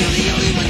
You're the only one